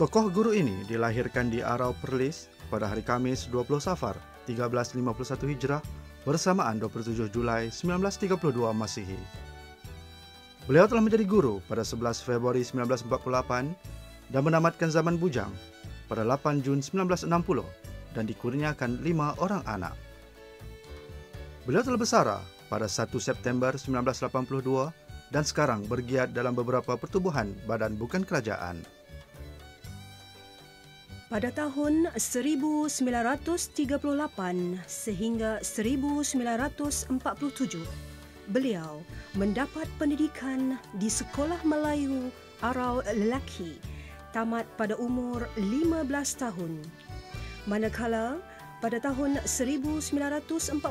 Tokoh guru ini dilahirkan di Arau Perlis pada hari Kamis 20 Safar 1351 Hijrah bersamaan 27 Julai 1932 Masihi. Beliau telah menjadi guru pada 11 Februari 1948 dan menamatkan zaman bujang pada 8 Jun 1960 dan dikurniakan lima orang anak. Beliau telah bersara pada 1 September 1982 dan sekarang bergiat dalam beberapa pertubuhan badan bukan kerajaan. Pada tahun 1938 sehingga 1947, beliau mendapat pendidikan di Sekolah Melayu Arau Lelaki tamat pada umur 15 tahun. Manakala pada tahun 1949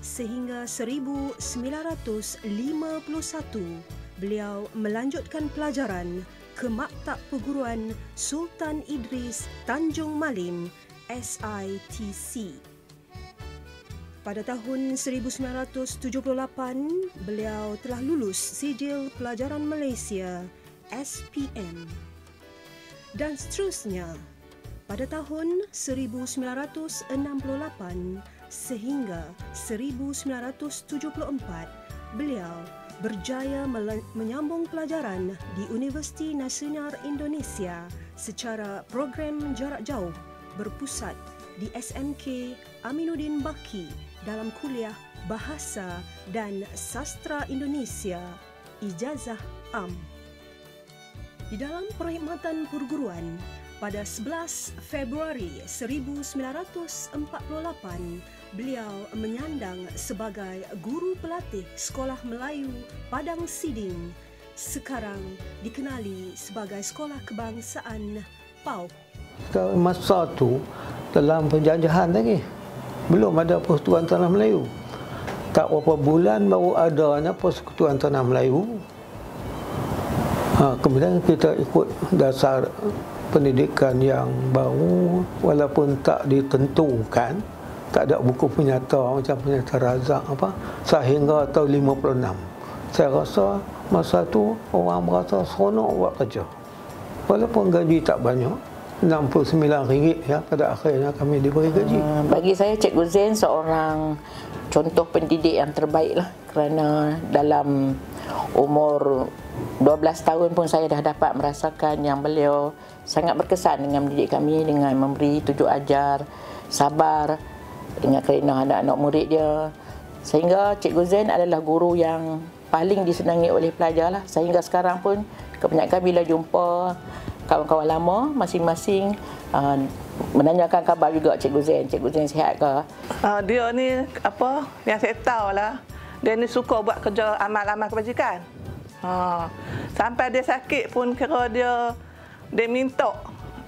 sehingga 1951, beliau melanjutkan pelajaran ke Maktab Perguruan Sultan Idris Tanjung Malim SITC. Pada tahun 1978, beliau telah lulus Sijil Pelajaran Malaysia SPM. Dan seterusnya, pada tahun 1968 sehingga 1974, beliau berjaya menyambung pelajaran di Universiti Nasional Indonesia secara program jarak jauh berpusat di SMK Aminuddin Baki dalam kuliah Bahasa dan Sastra Indonesia Ijazah Am. Di dalam perkhidmatan perguruan pada 11 Februari 1948, beliau menyandang sebagai guru pelatih Sekolah Melayu Padang Siding sekarang dikenali sebagai Sekolah Kebangsaan PAU. Masa tu dalam penjajahan lagi belum ada Persekutuan Tanah Melayu. Tak berapa bulan baru adanya Persekutuan Tanah Melayu. Ha, kemudian kita ikut dasar pendidikan yang baru walaupun tak ditentukan tak ada buku penyata macam penyata razak apa sehingga tahun 56 saya rasa masa tu orang merasa seronok buat kerja. Walaupun gaji tak banyak RM69 ya pada akhirnya kami diberi gaji. Hmm, bagi saya Cikgu Zain seorang contoh pendidik yang terbaik lah kerana dalam umur 12 tahun pun saya dah dapat merasakan yang beliau sangat berkesan dengan mendidik kami dengan memberi tujuh ajar sabar dengan kerana anak-anak murid dia. Sehingga Cikgu Zain adalah guru yang paling disenangi oleh pelajar lah. Sehingga sekarang pun kebanyakan bila jumpa kawan-kawan lama masing-masing uh, menanyakan khabar juga Cikgu Zain. Cikgu Zain sihat ke? Uh, dia ni apa? Yang saya tahu lah dia ni suka buat kerja amal-amal kebajikan uh, sampai dia sakit pun kira dia dia minta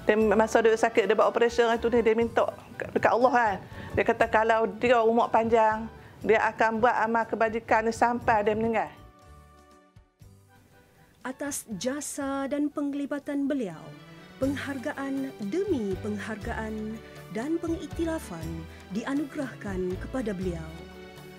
dia, masa dia sakit dia buat operasi itu dia, dia minta dekat Allah kan dia kata kalau dia umur panjang, dia akan buat amal kebajikan sampai dia meninggal. Atas jasa dan penglibatan beliau, penghargaan demi penghargaan dan pengiktirafan dianugerahkan kepada beliau.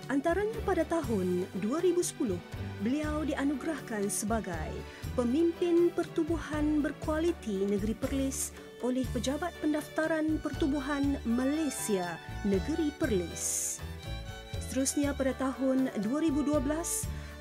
Antaranya pada tahun 2010, beliau dianugerahkan sebagai pemimpin pertubuhan berkualiti negeri Perlis oleh Pejabat Pendaftaran Pertubuhan Malaysia Negeri Perlis. Seterusnya pada tahun 2012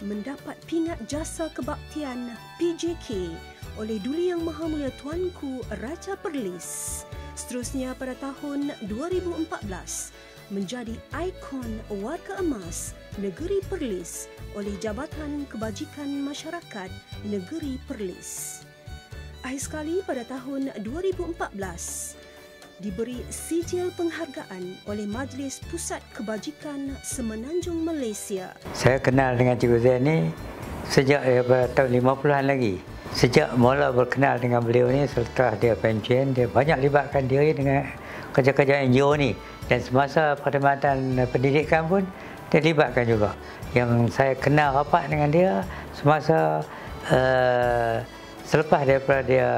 mendapat pingat jasa kebaktian PJK oleh Duli Yang Maha Mulia Tuanku Raja Perlis. Seterusnya pada tahun 2014 menjadi ikon warga emas Negeri Perlis oleh Jabatan Kebajikan Masyarakat Negeri Perlis. Akhir sekali pada tahun 2014 diberi sijil penghargaan oleh Majlis Pusat Kebajikan Semenanjung Malaysia. Saya kenal dengan Cikgu Zain ni sejak daripada tahun 50-an lagi. Sejak mula berkenal dengan beliau ni setelah dia pensiun, dia banyak libatkan diri dengan kerja-kerja NGO ni. Dan semasa perkhidmatan pendidikan pun, dia libatkan juga. Yang saya kenal rapat dengan dia semasa uh, selepas daripada dia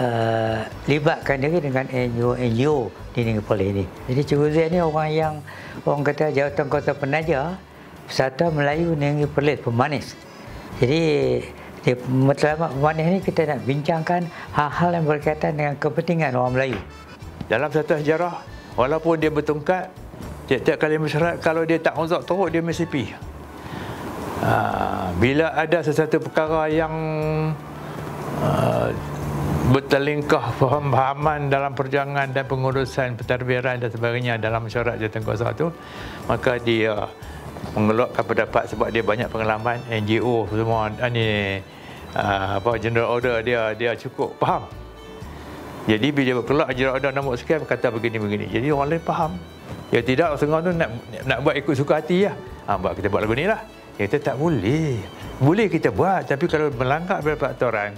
uh, libatkan diri dengan NGO-NGO di negeri Perlis ini. Jadi Cikgu Zain ni orang yang orang kata jawatan kota penaja Persatuan Melayu Negeri Perlis Pemanis. Jadi Di matlamat pemanis ni kita nak bincangkan hal-hal yang berkaitan dengan kepentingan orang Melayu. Dalam satu sejarah, walaupun dia bertongkat, tiap-tiap kali masyarakat kalau dia tak uzak teruk, dia mesti pergi. Ha, bila ada sesuatu perkara yang uh, bertelingkah faham-fahaman dalam perjuangan dan pengurusan pentadbiran dan sebagainya dalam mesyuarat jawatan kuasa itu maka dia mengeluarkan pendapat sebab dia banyak pengalaman NGO semua ini uh, apa general order dia dia cukup faham jadi bila keluar general order nombor sekian kata begini begini jadi orang lain faham ya tidak setengah tu nak nak buat ikut suka hati ya ha, buat kita buat lagu ni lah ya, kita tak boleh boleh kita buat tapi kalau melanggar beberapa aturan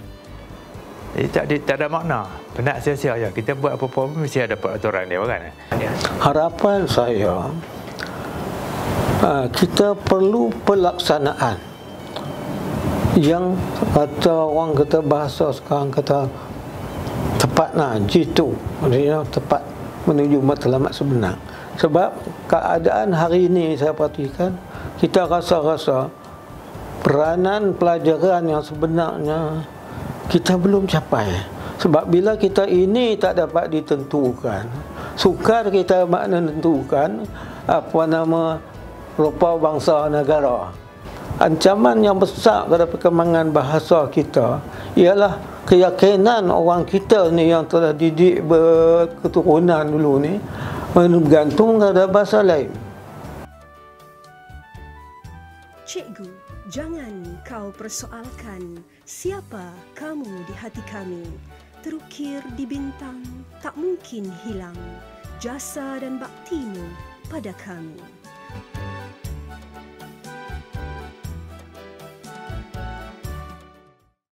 jadi tak, tak ada makna. Penat sia-sia ya. Kita buat apa-apa pun mesti ada peraturan dia kan. Harapan saya uh, kita perlu pelaksanaan yang kata orang kata bahasa sekarang kata tepat nah jitu maksudnya tepat menuju matlamat sebenar sebab keadaan hari ini saya perhatikan kita rasa-rasa peranan pelajaran yang sebenarnya kita belum capai. Sebab bila kita ini tak dapat ditentukan, sukar kita makna tentukan apa nama rupa bangsa negara. Ancaman yang besar kepada perkembangan bahasa kita ialah keyakinan orang kita ni yang telah didik berketurunan dulu ni bergantung kepada bahasa lain. Cikgu, jangan kau persoalkan siapa kamu di hati kami. Terukir di bintang, tak mungkin hilang jasa dan baktimu pada kami.